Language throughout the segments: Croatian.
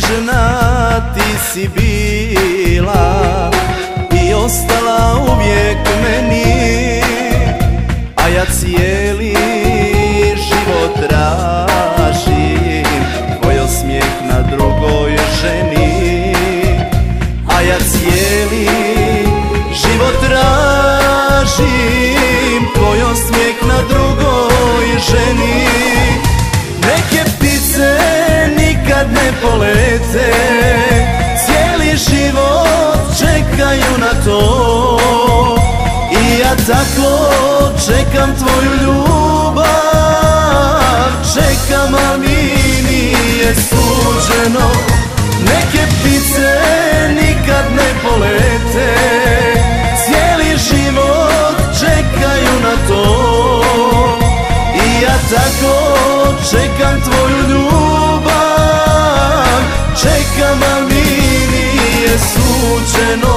žena, ti si bila I ostala uvijek meni A ja cijeli život polete Cijeli život čekaju na to. I ja tako čekam tvoju ljubav. Čekam, a mi nije suđeno. Neke ptice nikad ne polete. Cijeli život čekaju na to. I ja tako čekam tvoju ljubav Čekam, a mi nije suđeno.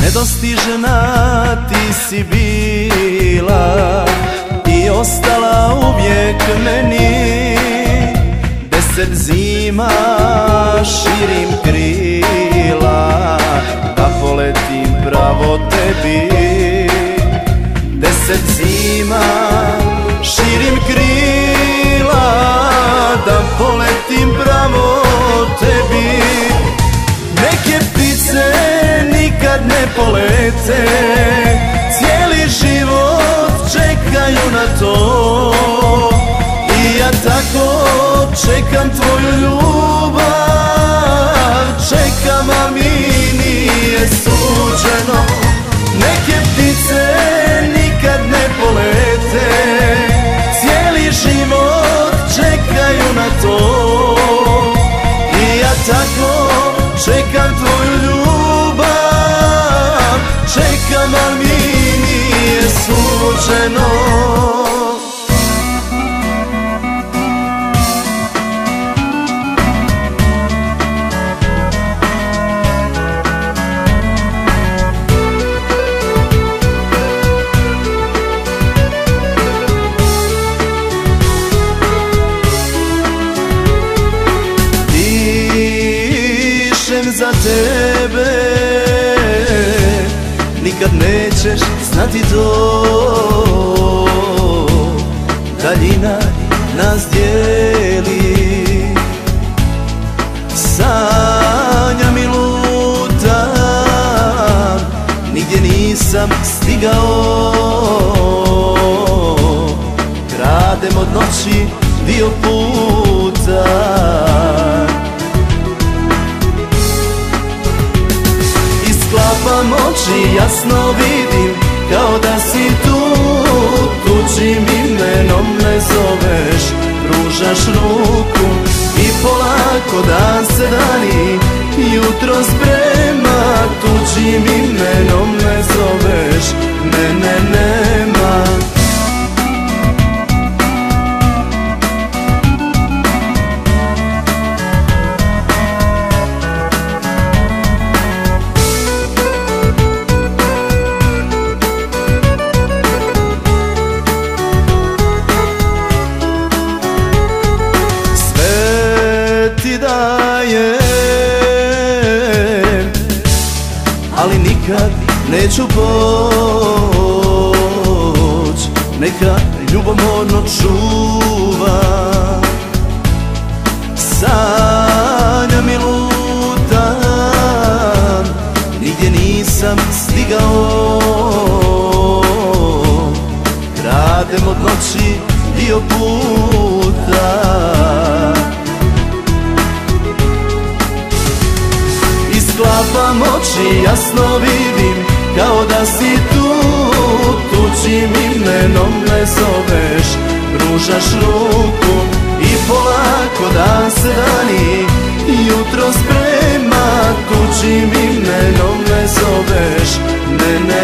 Nedostižna ti si bila I ostala uvijek meni zima širim krila Da poletim pravo tebi. Deset zima širim krila Da poletim pravo tebi. Neke ptice nikad ne polete Cijeli život čekaju na to. I ja tako čekam tvoju ljubav Čekam, a Nikad nećeš znati to. Daljina nas dijeli. Sanjam i lutam Nigdje nisam stigao. Kradem od noći dio puta Pružaš ruku I polako dan se dani Jutro sprema Tuđim imenom nikad neću poć. Neka ljubomorno čuva. Sanjam i lutam Nigdje nisam stigao. Kradem od noći dio puta Isklapam oči, jasno vidim Kao da si tu. Tuđim imenom me zoveš Pružaš ruku I polako dan se dani Jutro sprema Tuđim imenom me zoveš Mene